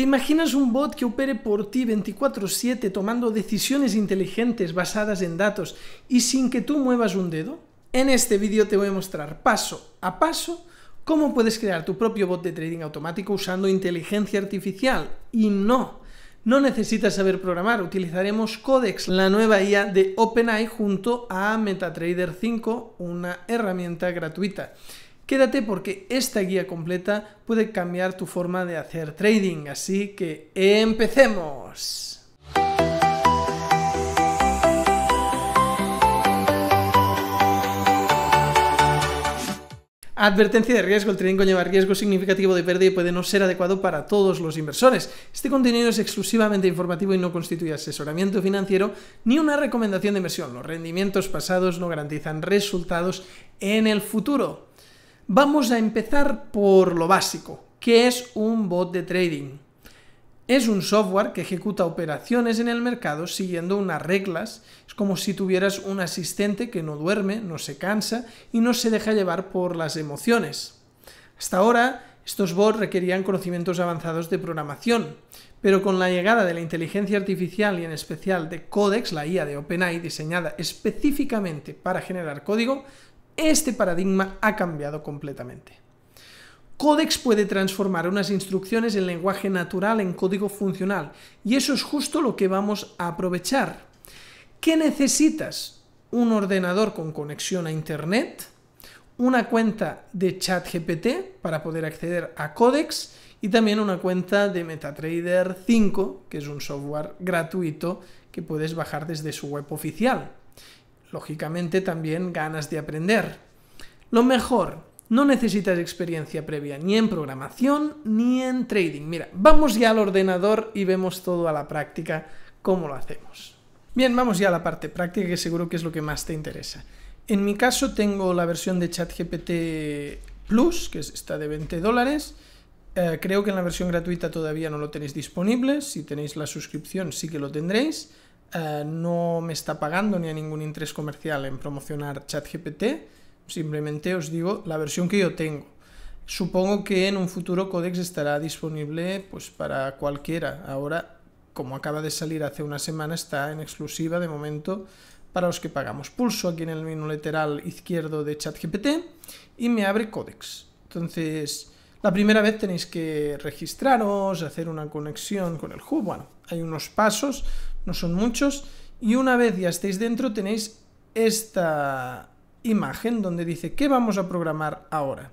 ¿Te imaginas un bot que opere por ti 24/7 tomando decisiones inteligentes basadas en datos y sin que tú muevas un dedo? En este vídeo te voy a mostrar paso a paso cómo puedes crear tu propio bot de trading automático usando inteligencia artificial. Y no, no necesitas saber programar, utilizaremos Codex, la nueva IA de OpenAI junto a MetaTrader 5, una herramienta gratuita. Quédate porque esta guía completa puede cambiar tu forma de hacer trading, así que empecemos. Advertencia de riesgo. El trading conlleva riesgo significativo de pérdida y puede no ser adecuado para todos los inversores. Este contenido es exclusivamente informativo y no constituye asesoramiento financiero ni una recomendación de inversión. Los rendimientos pasados no garantizan resultados en el futuro. Vamos a empezar por lo básico. ¿Qué es un bot de trading? Es un software que ejecuta operaciones en el mercado siguiendo unas reglas. Es como si tuvieras un asistente que no duerme, no se cansa y no se deja llevar por las emociones. Hasta ahora, estos bots requerían conocimientos avanzados de programación, pero con la llegada de la inteligencia artificial y en especial de Codex, la IA de OpenAI diseñada específicamente para generar código, este paradigma ha cambiado completamente. Codex puede transformar unas instrucciones en lenguaje natural en código funcional y eso es justo lo que vamos a aprovechar. ¿Qué necesitas? Un ordenador con conexión a Internet, una cuenta de ChatGPT para poder acceder a Codex y también una cuenta de MetaTrader 5, que es un software gratuito que puedes bajar desde su web oficial lógicamente también ganas de aprender. Lo mejor, no necesitas experiencia previa ni en programación ni en trading. Mira, vamos ya al ordenador y vemos todo a la práctica cómo lo hacemos. Bien, vamos ya a la parte práctica que seguro que es lo que más te interesa. En mi caso tengo la versión de ChatGPT Plus, que es esta de 20 dólares. Eh, creo que en la versión gratuita todavía no lo tenéis disponible. Si tenéis la suscripción sí que lo tendréis. Eh, no me está pagando ni a ningún interés comercial en promocionar ChatGPT, simplemente os digo la versión que yo tengo. Supongo que en un futuro Codex estará disponible pues, para cualquiera. Ahora, como acaba de salir hace una semana, está en exclusiva de momento para los que pagamos. Pulso aquí en el menú lateral izquierdo de ChatGPT y me abre Codex. Entonces, la primera vez tenéis que registraros, hacer una conexión con el hub. Bueno, hay unos pasos no son muchos, y una vez ya estéis dentro tenéis esta imagen donde dice qué vamos a programar ahora.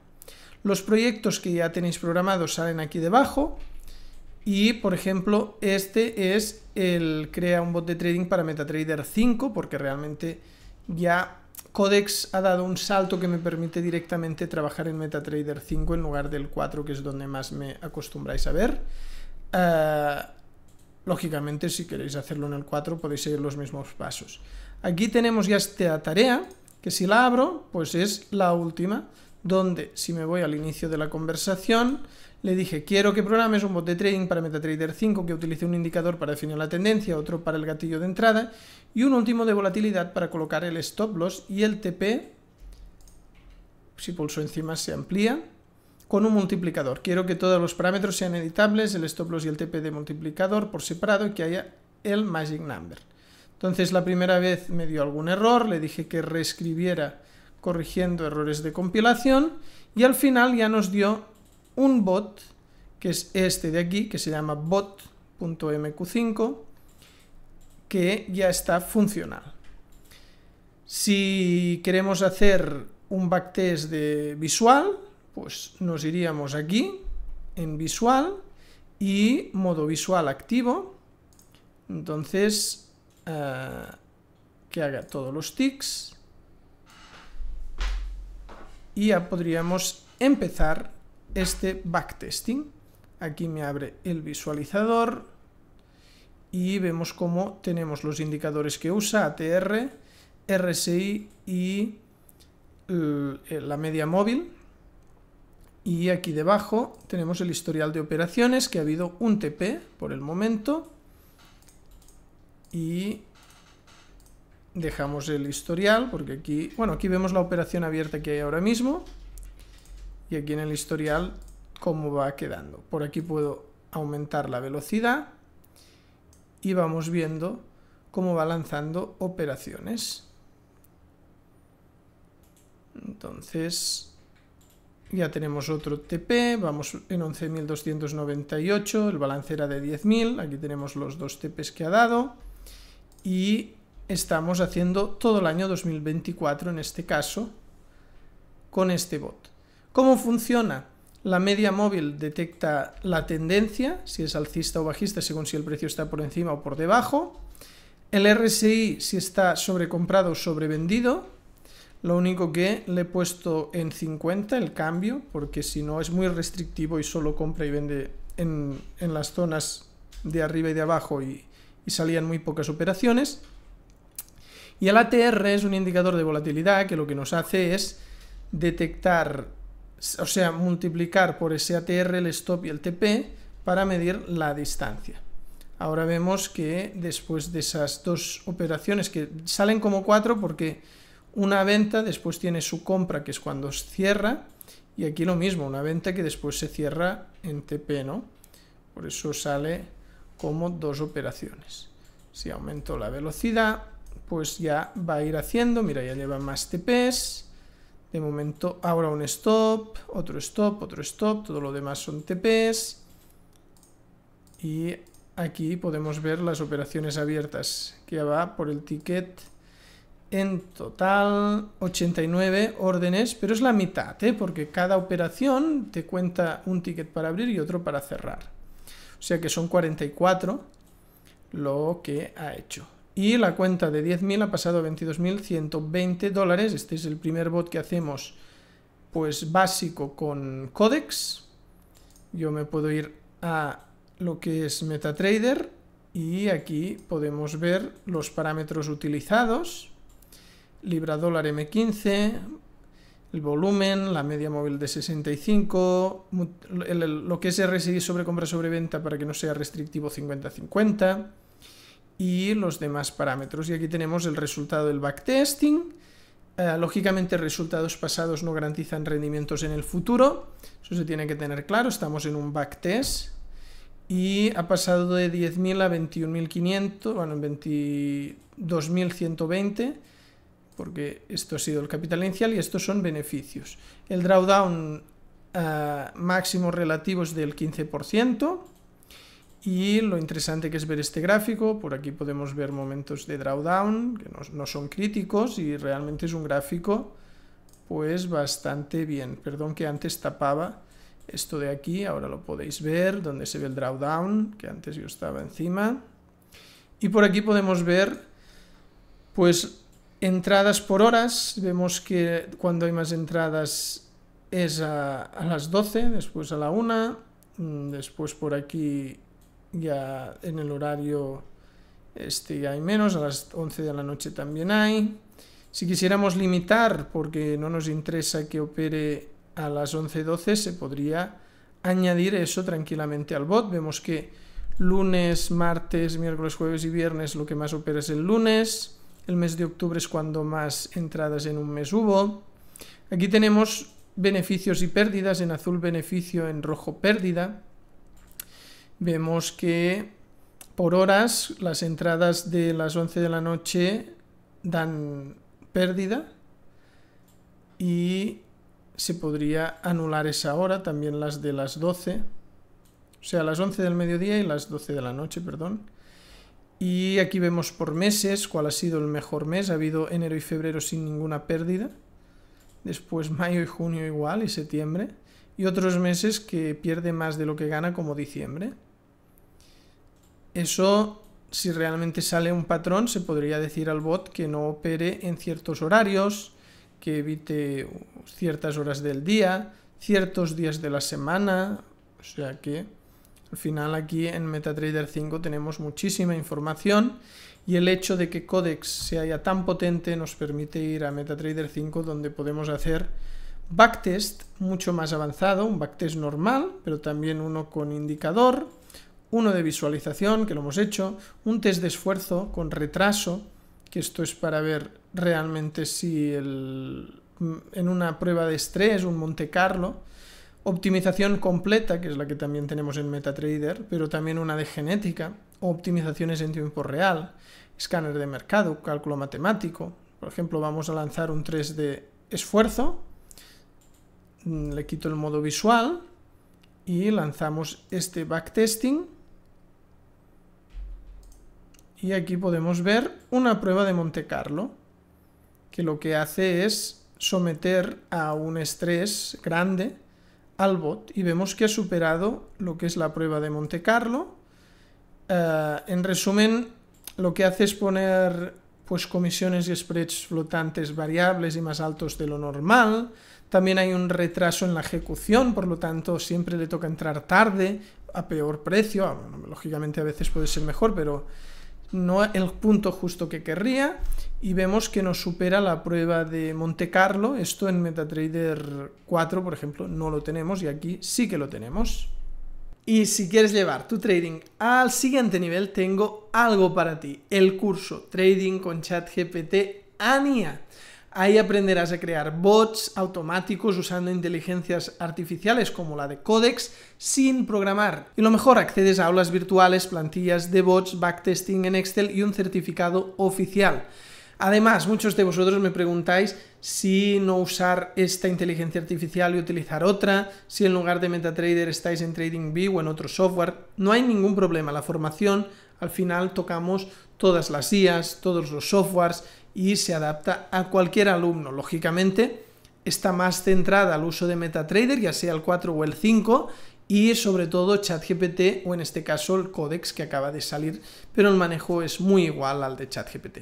Los proyectos que ya tenéis programados salen aquí debajo y por ejemplo este es el crea un bot de trading para MetaTrader 5 porque realmente ya Codex ha dado un salto que me permite directamente trabajar en MetaTrader 5 en lugar del 4 que es donde más me acostumbráis a ver. Eh, Lógicamente, si queréis hacerlo en el 4, podéis seguir los mismos pasos. Aquí tenemos ya esta tarea, que si la abro, pues es la última, donde si me voy al inicio de la conversación, le dije, quiero que programes un bot de trading para MetaTrader 5 que utilice un indicador para definir la tendencia, otro para el gatillo de entrada y un último de volatilidad para colocar el stop loss y el TP, si pulso encima se amplía, con un multiplicador. Quiero que todos los parámetros sean editables, el stop loss y el TP de multiplicador por separado y que haya el magic number. Entonces la primera vez me dio algún error, le dije que reescribiera corrigiendo errores de compilación y al final ya nos dio un bot, que es este de aquí, que se llama bot.mq5, que ya está funcional. Si queremos hacer un backtest de visual, pues nos iríamos aquí en visual y modo visual activo. Entonces, eh, que haga todos los ticks. Y ya podríamos empezar este backtesting. Aquí me abre el visualizador y vemos cómo tenemos los indicadores que usa, ATR, RSI y la media móvil. Y aquí debajo tenemos el historial de operaciones, que ha habido un TP por el momento. Y dejamos el historial, porque aquí, bueno, aquí vemos la operación abierta que hay ahora mismo. Y aquí en el historial, cómo va quedando. Por aquí puedo aumentar la velocidad y vamos viendo cómo va lanzando operaciones. Entonces, ya tenemos otro TP, vamos en 11.298, el balance era de 10.000, aquí tenemos los dos TPs que ha dado y estamos haciendo todo el año 2024 en este caso con este bot. ¿Cómo funciona? La media móvil detecta la tendencia, si es alcista o bajista, según si el precio está por encima o por debajo. El RSI si está sobrecomprado o sobrevendido, lo único que le he puesto en 50 el cambio, porque si no es muy restrictivo y solo compra y vende en, las zonas de arriba y de abajo y, salían muy pocas operaciones. Y el ATR es un indicador de volatilidad que lo que nos hace es detectar, o sea, multiplicar por ese ATR el stop y el TP para medir la distancia. Ahora vemos que después de esas dos operaciones que salen como cuatro porque una venta, después tiene su compra, que es cuando cierra, y aquí lo mismo, una venta que después se cierra en TP, ¿no? Por eso sale como dos operaciones. Si aumento la velocidad, pues ya va a ir haciendo, mira, ya lleva más TPs, de momento ahora un stop, otro stop, otro stop, todo lo demás son TPs, y aquí podemos ver las operaciones abiertas, que va por el ticket en total 89 órdenes, pero es la mitad, ¿eh? porque cada operación te cuenta un ticket para abrir y otro para cerrar. O sea que son 44 lo que ha hecho. Y la cuenta de 10.000 ha pasado a 22.120 dólares. Este es el primer bot que hacemos pues básico con Codex. Yo me puedo ir a lo que es MetaTrader y aquí podemos ver los parámetros utilizados libra dólar M15, el volumen, la media móvil de 65, lo que es RSI sobre compra sobre venta para que no sea restrictivo 50-50 y los demás parámetros. Y aquí tenemos el resultado del backtesting. Eh, lógicamente resultados pasados no garantizan rendimientos en el futuro, eso se tiene que tener claro, estamos en un backtest y ha pasado de 10.000 a 21.500, bueno, 22.120 porque esto ha sido el capital inicial y estos son beneficios. El drawdown uh, máximo relativo es del 15%. Y lo interesante que es ver este gráfico, por aquí podemos ver momentos de drawdown, que no, no son críticos y realmente es un gráfico pues bastante bien. Perdón que antes tapaba esto de aquí, ahora lo podéis ver, donde se ve el drawdown, que antes yo estaba encima. Y por aquí podemos ver pues Entradas por horas, vemos que cuando hay más entradas es a, las 12, después a la 1, mm, después por aquí ya en el horario este hay menos, a las 11 de la noche también hay. Si quisiéramos limitar, porque no nos interesa que opere a las 11-12, se podría añadir eso tranquilamente al bot. Vemos que lunes, martes, miércoles, jueves y viernes lo que más opera es el lunes. El mes de octubre es cuando más entradas en un mes hubo. Aquí tenemos beneficios y pérdidas, en azul beneficio, en rojo pérdida. Vemos que por horas las entradas de las 11 de la noche dan pérdida y se podría anular esa hora, también las de las 12, o sea, las 11 del mediodía y las 12 de la noche, perdón. Y aquí vemos por meses cuál ha sido el mejor mes. Ha habido enero y febrero sin ninguna pérdida. Después mayo y junio igual y septiembre. Y otros meses que pierde más de lo que gana como diciembre. Eso, si realmente sale un patrón, se podría decir al bot que no opere en ciertos horarios, que evite ciertas horas del día, ciertos días de la semana. O sea que al final aquí en MetaTrader 5 tenemos muchísima información y el hecho de que Codex sea tan potente nos permite ir a MetaTrader 5 donde podemos hacer backtest mucho más avanzado, un backtest normal, pero también uno con indicador, uno de visualización, que lo hemos hecho, un test de esfuerzo con retraso, que esto es para ver realmente si el, en una prueba de estrés, un Monte Carlo, optimización completa, que es la que también tenemos en MetaTrader, pero también una de genética, optimizaciones en tiempo real, escáner de mercado, cálculo matemático. Por ejemplo, vamos a lanzar un 3 de esfuerzo, le quito el modo visual y lanzamos este backtesting. Y aquí podemos ver una prueba de Monte Carlo, que lo que hace es someter a un estrés grande al bot y vemos que ha superado lo que es la prueba de Monte Carlo. Eh, en resumen, lo que hace es poner pues comisiones y spreads flotantes variables y más altos de lo normal. También hay un retraso en la ejecución, por lo tanto siempre le toca entrar tarde, a peor precio. Ah, lógicamente a veces puede ser mejor, pero no el punto justo que querría y vemos que nos supera la prueba de Monte Carlo. Esto en MetaTrader 4, por ejemplo, no lo tenemos y aquí sí que lo tenemos. Y si quieres llevar tu trading al siguiente nivel, tengo algo para ti, el curso Trading con ChatGPT ANIA. Ahí aprenderás a crear bots automáticos usando inteligencias artificiales como la de Codex sin programar. Y lo mejor, accedes a aulas virtuales, plantillas de bots, backtesting en Excel y un certificado oficial. Además, muchos de vosotros me preguntáis si no usar esta inteligencia artificial y utilizar otra, si en lugar de MetaTrader estáis en TradingView o en otro software. No hay ningún problema. La formación, al final tocamos todas las IAs, todos los softwares y se adapta a cualquier alumno. Lógicamente, está más centrada al uso de MetaTrader, ya sea el 4 o el 5, y sobre todo ChatGPT o en este caso el Codex que acaba de salir, pero el manejo es muy igual al de ChatGPT.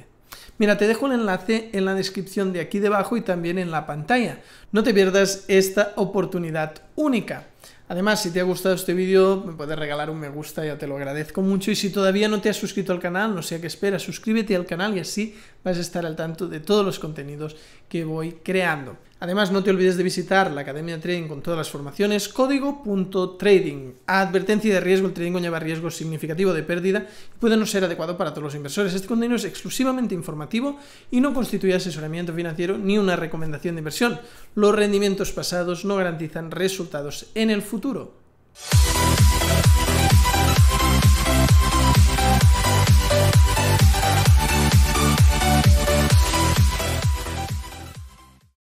Mira, te dejo el enlace en la descripción de aquí debajo y también en la pantalla. No te pierdas esta oportunidad única. Además, si te ha gustado este vídeo, me puedes regalar un me gusta, ya te lo agradezco mucho. Y si todavía no te has suscrito al canal, no sé a qué esperas, suscríbete al canal y así vas a estar al tanto de todos los contenidos que voy creando. Además, no te olvides de visitar la Academia de Trading con todas las formaciones, código.trading. Advertencia de riesgo, el trading conlleva riesgo significativo de pérdida y puede no ser adecuado para todos los inversores. Este contenido es exclusivamente informativo y no constituye asesoramiento financiero ni una recomendación de inversión. Los rendimientos pasados no garantizan resultados en el futuro.